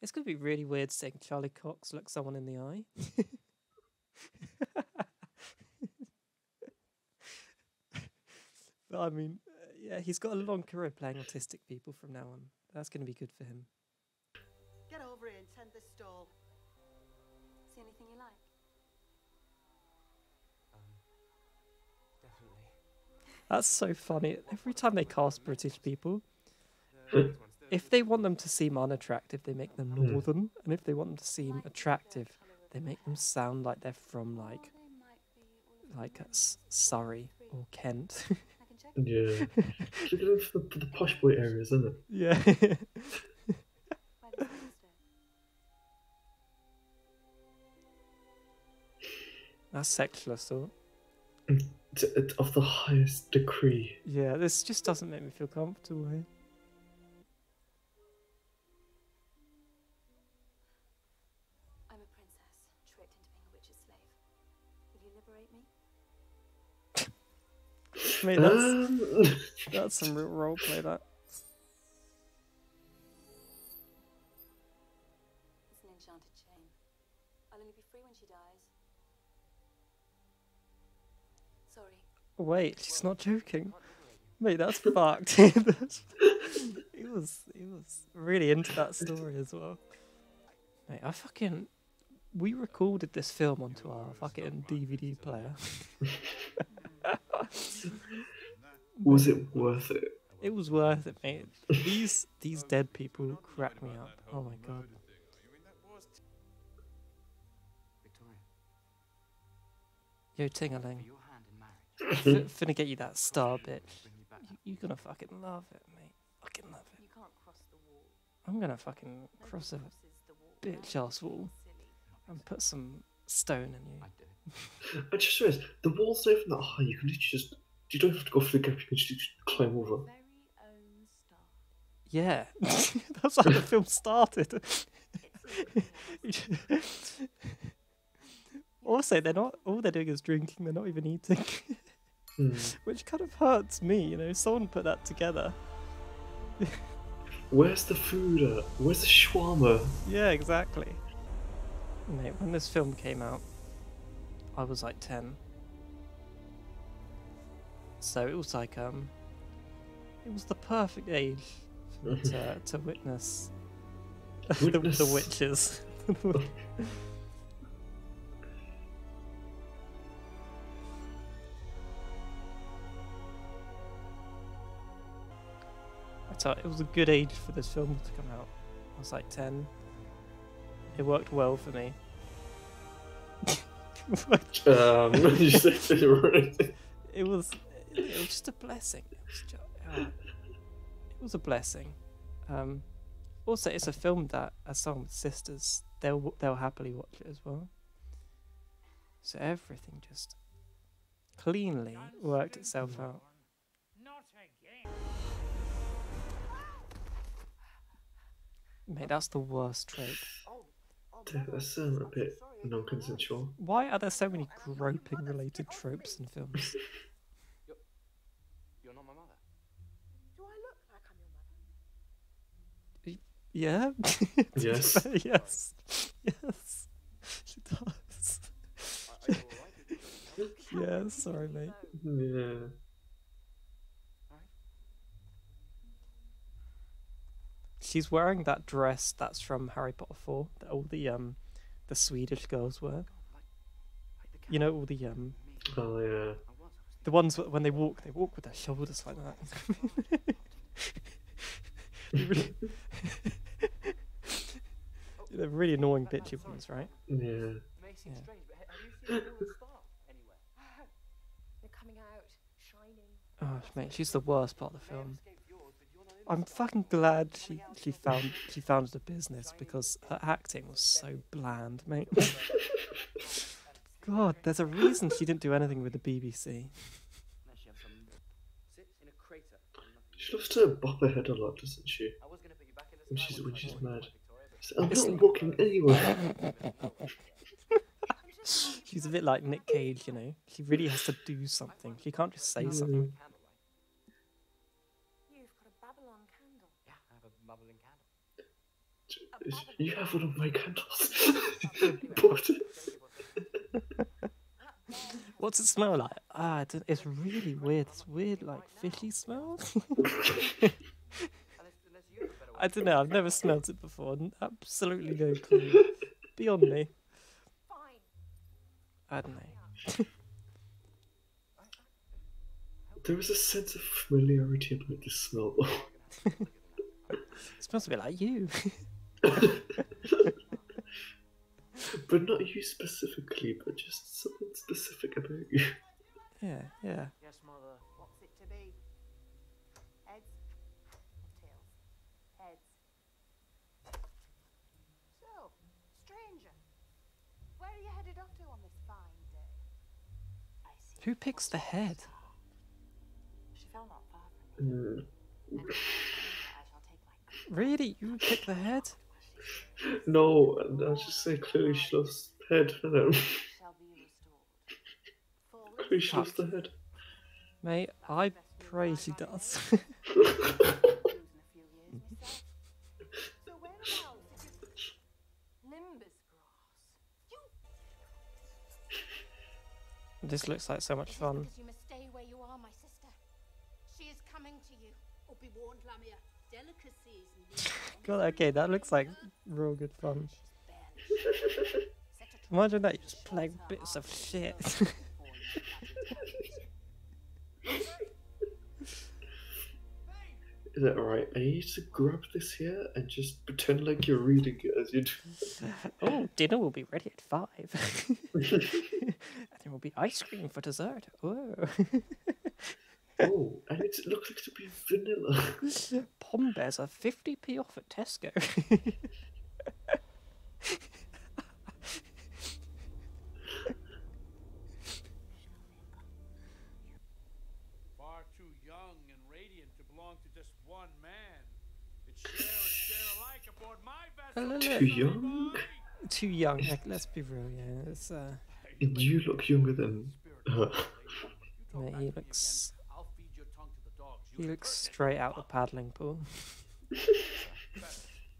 It's gonna be really weird seeing Charlie Cox look someone in the eye. but I mean, uh, yeah, he's got a long career playing autistic people from now on. That's gonna be good for him. Get over here and tend this stall. See anything you like? That's so funny. Every time they cast British people, if they want them to seem unattractive, they make them Hmm. northern, and if they want them to seem attractive, they make them sound like they're from like like uh, Surrey or Kent. Yeah. Look at it for the, the posh boy areas, isn't it? yeah. That's sexual assault. It's, it's of the highest degree. Yeah, this just doesn't make me feel comfortable here. Will you liberate me? Mate, that's, Um, that's some real roleplay, that. It's an enchanted chain. I'll only be free when she dies. Sorry. Wait, she's not joking. Mate, that's fucked. That's- he was he was really into that story as well. Mate, I fucking we recorded this film onto our fucking DVD player. was it worth it? It was worth it, mate. These these dead people crack me up. Oh my god. Yo, Tingaling. F- finna get you that star, bitch. You, you gonna fucking love it, mate. Fucking love it. You can't cross the wall. I'm gonna fucking cross a bitch ass wall and put some stone in you. I do. I just realized the wall's not even that high. You can literally just. You don't have to go through the gap. You can just, just climb over. Yeah, that's how the film started. also, they're not. All they're doing is drinking. They're not even eating, Hmm. which kind of hurts me. You know, someone put that together. Where's the food at? Where's the shawarma? Yeah, exactly. Mate, when this film came out, I was like ten. So it was like um, it was the perfect age to to witness, the, the witches. I tell you, it was a good age for this film to come out. I was like ten. It worked well for me. Um, it was it was just a blessing. It was, ju- uh, it was a blessing. Um, also, it's a film that, as with sisters, they'll they'll happily watch it as well. So everything just cleanly worked itself out. Mate, that's the worst trope. Dude, That's um, a bit non-consensual. Why are there so many groping related tropes in films? You're not my mother. Do I look like I'm your mother? Yeah. Yes. yes. Yes. She does. yeah. Sorry, mate. Yeah. She's wearing that dress that's from Harry Potter 4 that all the um the Swedish girls wear. You know all the um Oh yeah. the ones wh- when they walk they walk with their shoulders like that. They're really, annoying bitchy ones, right? Yeah. Yeah. strange, but ha- have you seen all the staff anywhere? They're coming out, shining. Oh, mate, she's the worst part of the film. I'm fucking glad she she found she founded a business because her acting was so bland, mate. God, there's a reason she didn't do anything with the BBC. Unless you have some sits in a crater. She loves to bop her head a lot, doesn't she? I was going to put you back in the When she's when she's mad. were Victoria, but- She's like, I'm not walking anywhere. She's a bit like Nick Cage, you know. She really has to do something. She can't just say mm. something. Candlelight. You've got a Babylon candle. Yeah, I have a bubbling candle. A You have one of my candles. Bought it. What's it smell like? Ah, I it's really weird. It's weird, like fishy smell. Unless, unless you have a better I don't know. I've never smelled it before. Absolutely no clue. Beyond me. I don't know. There is a sense of familiarity about this smell. It smells a bit like you. But not you specifically, but just something specific about you. yeah, yeah. Yes, mother. What's it to be? Heads or tails? Heads. So, stranger, where are you headed off to on this fine day? I see. Who picks the head? She fell not far from me. Mm. And I shall take my Really? You pick the head? No, and I was just say clearly she loves head. I know. shall be restored. For Clearly she loves the head. Mate, I pray she does. losing a few years myself. So whereabouts did you... Nimbus grass. You this looks like so much fun. You must stay where you are, my sister. She is coming to you. Oh, be warned, Lamia. Delicacies need God, okay, that looks like real good fun. barely Set a trap. Imagine that you just playing bits of shit. Is that alright? I need to grab this here and just pretend like you're reading it as you do. oh, dinner will be ready at five. and there will be ice cream for dessert. Oh. Oh, and it looks like to be vanilla. Pom bears are 50p off at Tesco. Far too young and radiant to belong to just one man. It's share and share alike aboard my vessel. Hello. Too young? Too young. Like, let's be real, yeah. It's, uh, you look younger than her. mate, he looks I'll feed your tongue to the dogs. He looks straight out the paddling pool.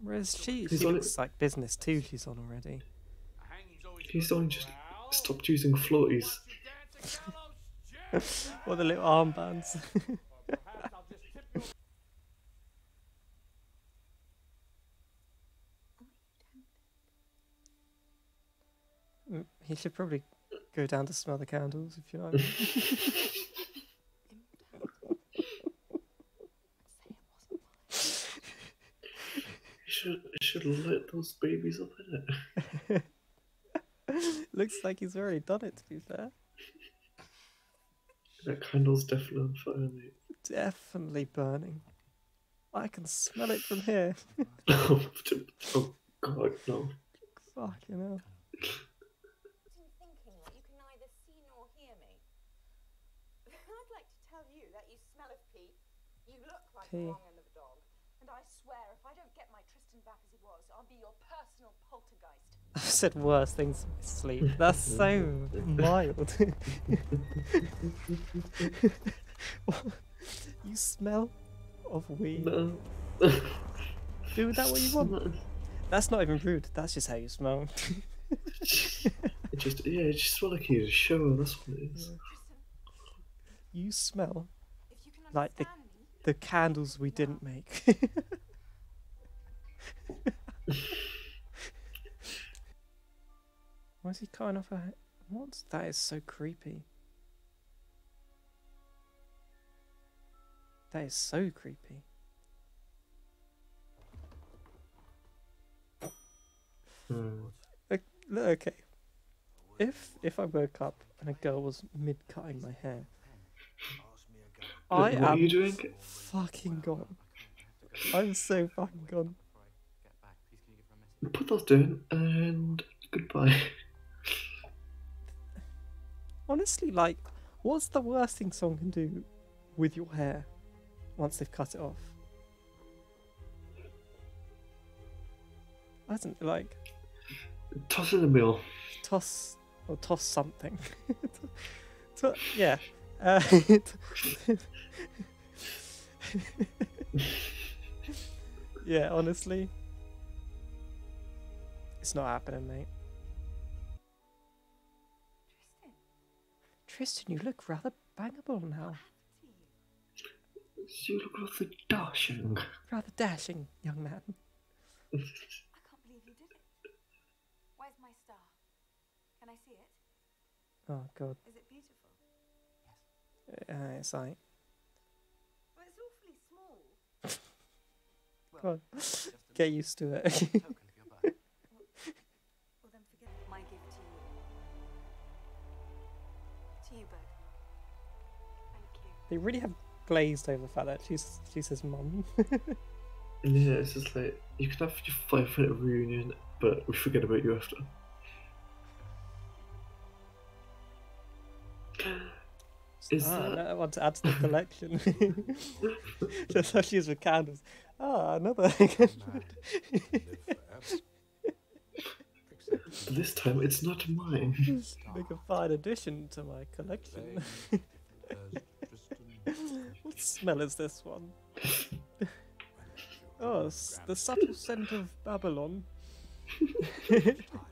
Whereas she, He's she on looks like business too. She's on already. hanging's always He's good only just morale. stopped using floaties. Once you dance a gallows jig, Or the little armbands. perhaps I'll just tip you Mm, he should probably go down to smell the candles if you know what I mean. You should, you should light those babies up in it. Looks like he's already done it, to be fair. That candle's definitely on fire, mate. Definitely burning. I can smell it from here. Oh, oh god, no. Fucking hell. What are thinking that you thinking personal poltergeist. I've said worse things in sleep. That's so mild. you smell of weed. No. Do that what you want. That's not even rude. That's just how you smell. It just, yeah, it just smell like he's a shower, that's what it is. you smell you like the me, the candles we didn't make. Why is he cutting off her head? What? That is so creepy. That is so creepy. Hmm. Okay. If if I woke up and a girl was mid cutting my hair, I what are am you doing? fucking gone. I'm so fucking gone. Get back. Please can you give her a message? Put those down and goodbye. Honestly, like, what's the worst thing someone can do with your hair once they've cut it off? I don't like Toss in the mill. toss or toss something. To- yeah. Uh, yeah, honestly. It's not happening, mate. Tristan, Tristan, you look rather bangable now. to you. You look rather dashing. Rather dashing, young man. I can't believe you did it. Where's my star? Can I see it? Oh god. Is it beautiful? Uh, it's like, Well, it's awfully small. go on, get used to it. They really have glazed over the fact that she's she's his mum. Yeah, it's just like you can have your five minute reunion, but we forget about you after. Is ah, that another one to add to the collection. Just how she is with candles. Ah, another. this time? It's not mine. Make a fine addition to my collection. Smell is this one? oh, the subtle scent of Babylon.